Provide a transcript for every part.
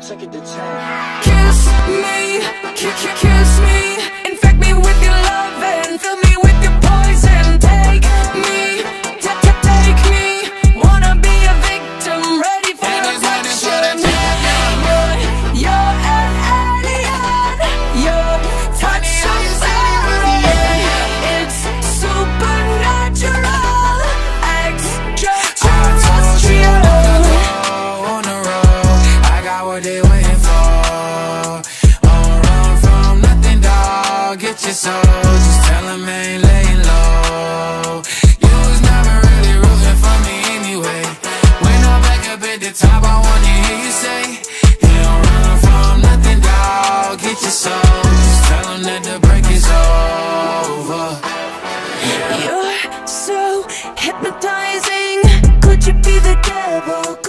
can't take it to 10 Kiss me, kiss, kiss me. your soul Just tell him I ain't laying low You was never really rooting for me anyway When I'm back up at the top, I wanna hear you say You don't run from nothing, dog. get your soul Just tell him that the break is over yeah. You're so hypnotizing Could you be the devil?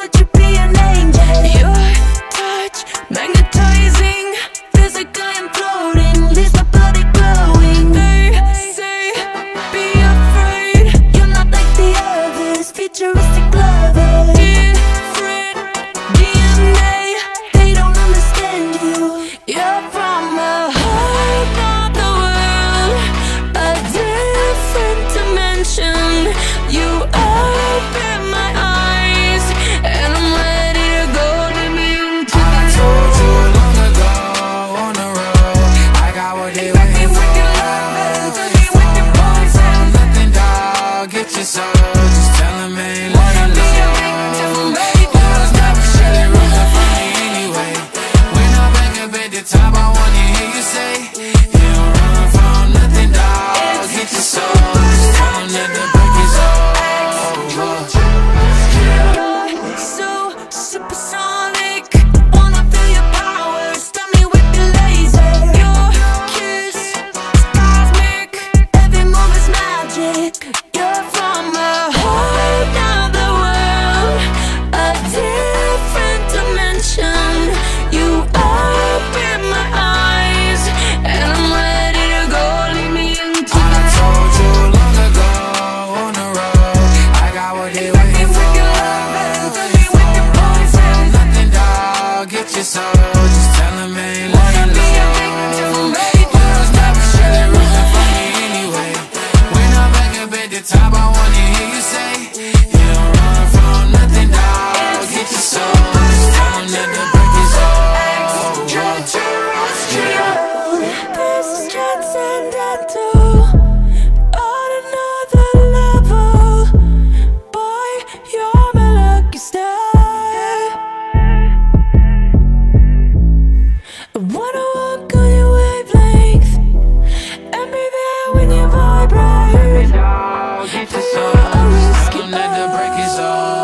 is all the top. soul. Tell them that the break is off.